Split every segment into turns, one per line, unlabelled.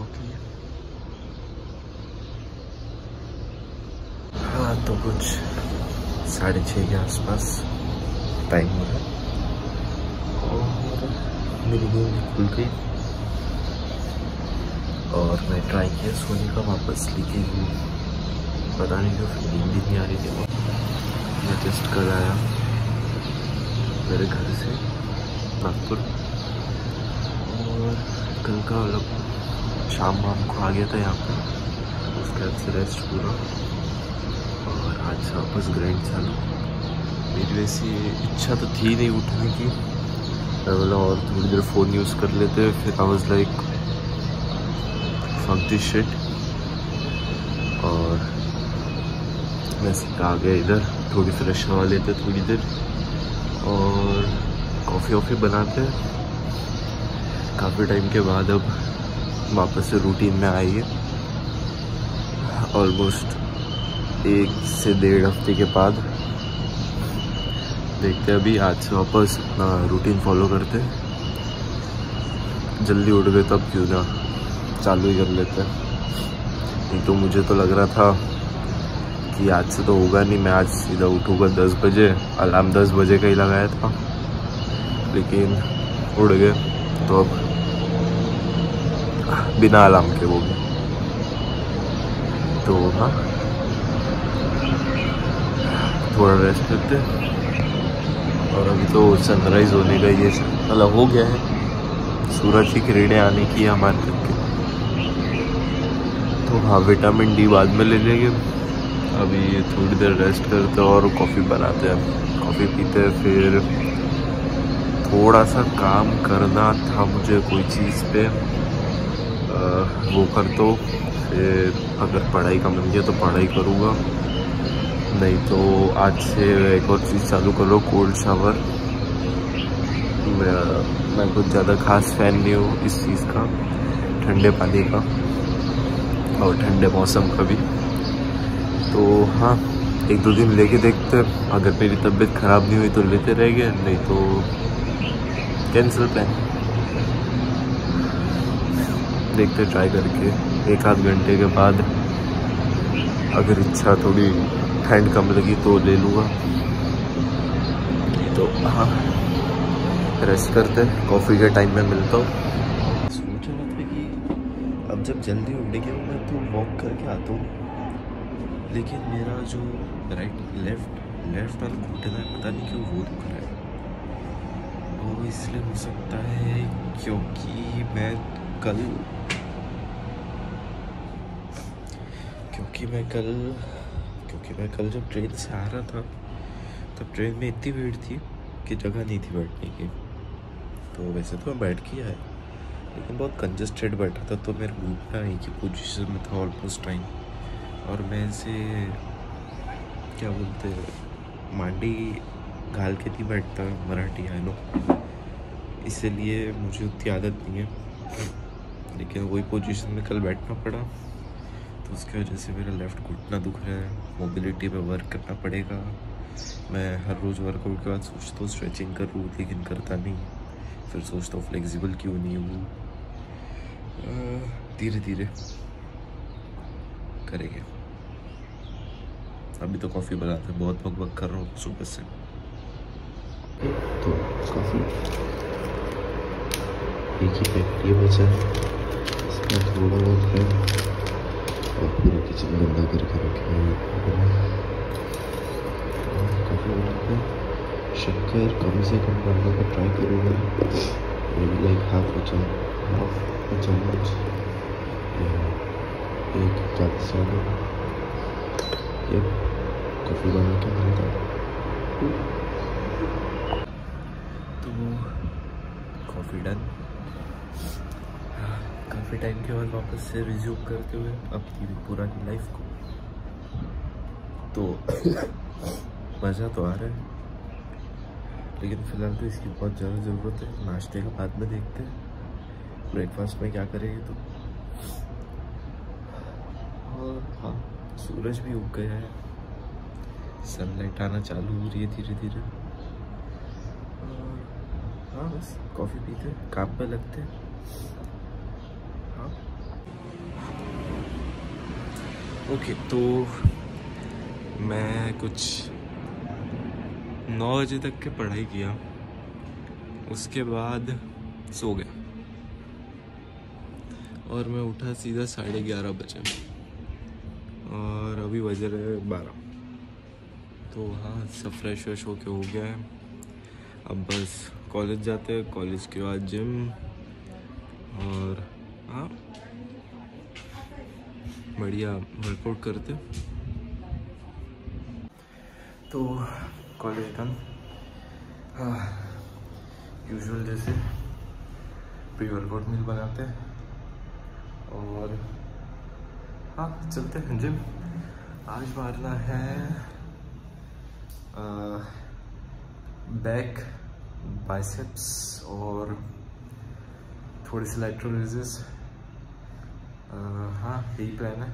Okay. हाँ तो कुछ साढ़े छः के आसपास टाइम हो रहा है। और मेरी नींद खुल गई। और मैं ट्राई किया सोने का, वापस लेकिन पता नहीं क्यों फिर नींद नहीं आ रही थी मैं जस्ट कल आया मेरे घर से नागपुर। और कल का मतलब शाम वाम को आ गया था यहाँ पर उसके बाद से रेस्ट पूरा। और आज वापस ग्राइंड चालू। मेरी वैसी इच्छा तो थी नहीं उठने की। मैं बोला, और थोड़ी देर फ़ोन यूज़ कर लेते फिर I was like fuck this shit और मैं आ गया इधर। थोड़ी फ्रेश हवा लेते, थोड़ी देर। और कॉफ़ी वॉफ़ी बनाते। काफ़ी टाइम के बाद अब वापस से रूटीन में आई है। ऑलमोस्ट एक से डेढ़ हफ़्ते के बाद देखते हैं अभी आज से वापस अपना रूटीन फॉलो करते जल्दी उठ गए तब क्यों ना चालू ही कर लेते नहीं तो मुझे तो लग रहा था कि आज से तो होगा नहीं, मैं आज सीधा उठूँगा दस बजे, अलार्म दस बजे का ही लगाया था, लेकिन उड़ गए। तो अब बिना अलार्म के वो भी। तो हाँ थोड़ा रेस्ट करते और अभी तो सनराइज होने का ये मतलब हो गया है। सूरज की किरणें आने की है हमारे तक के। तो हाँ विटामिन डी बाद में ले लेंगे। अभी थोड़ी देर रेस्ट करते और कॉफ़ी बनाते हैं। कॉफ़ी पीते हैं, फिर थोड़ा सा काम करना था मुझे कोई चीज़ पे। वो कर दो। फिर अगर पढ़ाई का मन किया तो पढ़ाई करूँगा। नहीं तो आज से एक और चीज़ चालू करो कोल्ड शावर मैं मैं कुछ ज़्यादा खास फ़ैन नहीं हूँ इस चीज़ का, ठंडे पानी का और ठंडे मौसम का भी। तो हाँ एक दो दिन लेके देखते अगर मेरी तबीयत ख़राब नहीं हुई तो लेते रह गए, नहीं तो कैंसिल प्लान देखते ट्राई करके, एक आध घंटे के बाद अगर इच्छा थोड़ी ठंड कम लगी तो ले लूँगा। तो हाँ रेस्ट करते कॉफ़ी के टाइम में मिलता हूँ। सोच रहा था कि अब जब जल्दी उठेंगे मैं तो वॉक करके आता हूँ। लेकिन मेरा जो राइट लेफ़्ट लेफ़्ट वाला घुटना है, पता नहीं क्यों वो दुख रहा है। वो इसलिए हो सकता है क्योंकि मैं कल क्योंकि मैं कल, क्योंकि मैं कल जब ट्रेन से आ रहा था, तब ट्रेन में इतनी भीड़ थी कि जगह नहीं थी बैठने की। तो वैसे तो मैं बैठ के आया, लेकिन बहुत कंजस्टेड बैठा था तो मेरा घूमना ही पोजिशन में था ऑलमोस्ट टाइम और मैं ऐसे क्या बोलते, मांडी घाल के नहीं बैठता, मराठी है नो इसलिए मुझे उतनी आदत नहीं है। लेकिन वही पोजीशन में कल बैठना पड़ा। तो उसकी वजह से मेरा लेफ़्ट घुटना दुख रहा है। मोबिलिटी पे वर्क करना पड़ेगा। मैं हर रोज़ वर्कआउट के बाद सोचता हूँ स्ट्रेचिंग करूँ, लेकिन करता नहीं। फिर सोचता हूँ फ्लेक्सिबल क्यों नहीं हूँ? धीरे धीरे करेंगे। अभी तो कॉफ़ी बनाते हैं। बहुत बक बक कर रहा हूँ सुबह से। तो कॉफ़ी एक ही पैकेट ये बचा है इसमें थोड़ा है और पूरा किचन गंदा करके रखे हैं काफ़ी बनाते शक्कर कम से कम डालने का ट्राई करूँगा। लाइक हाफ़ अ चम्मच हाफ़ अ चम्मच एक से ज़्यादा ये कॉफ़ी बना के मिलता तो कॉफ़ी डन काफ़ी टाइम के बाद वापस से रिज्यूम करते हुए अपनी पुरानी लाइफ को। तो मज़ा तो आ रहा है। लेकिन फ़िलहाल तो इसकी बहुत ज़्यादा ज़रूरत है। नाश्ते का बाद में देखते हैं। ब्रेकफास्ट में क्या करेंगे तो? और हाँ सूरज भी उग गया है। सनलाइट आना चालू हो रही है धीरे धीरे हाँ बस कॉफ़ी पीते काम पर लगते हाँ। ओके तो मैं कुछ नौ बजे तक के पढ़ाई किया। उसके बाद सो गया। और मैं उठा सीधा साढ़े ग्यारह बजे। और अभी बज रहे बारह। तो हाँ सब फ्रेश व्रेश होके हो गया है। अब बस कॉलेज जाते हैं कॉलेज के बाद जिम और हाँ बढ़िया वर्कआउट करते। तो कॉलेज डन यूजुअल जैसे प्री वर्कआउट मील बनाते हैं। और हाँ चलते हैं जिम आज मारना है बैक बाइसेप्स और थोड़ी सी लाइट्रोलिजिस हाँ यही प्लान है।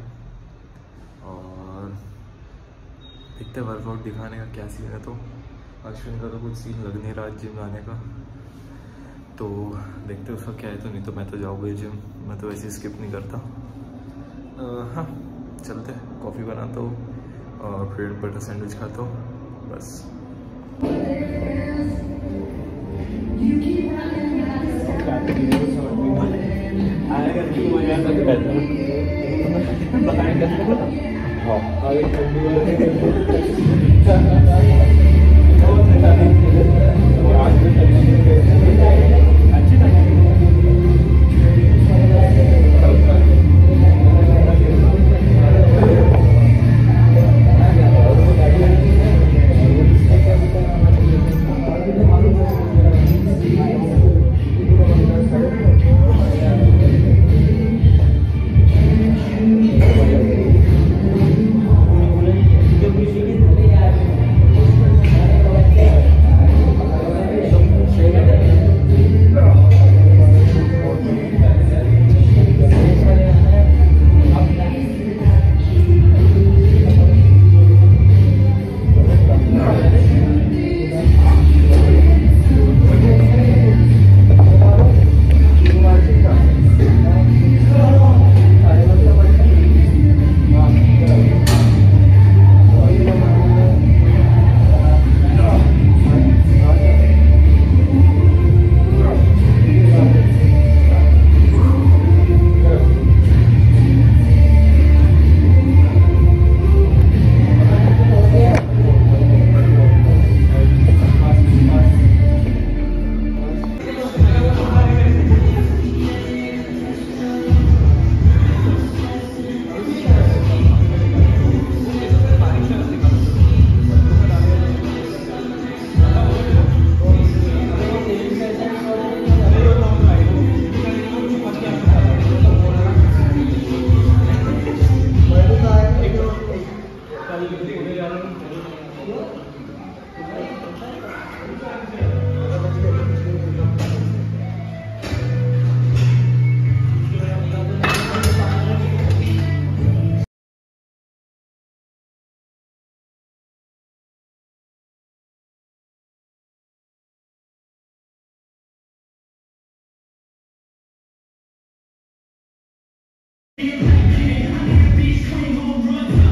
और देखते वर्कआउट दिखाने का क्या सीन है। तो अश्विन का तो कुछ सीन लग नहीं रहा जिम आने का। तो देखते उसका क्या है। तो नहीं तो मैं तो जाऊँगा जिम मैं तो वैसे स्किप नहीं करता। हाँ चलते कॉफ़ी बनाता हूँ और फिर बटर सैंडविच खाता हूँ। बस।
आज These claim home runs.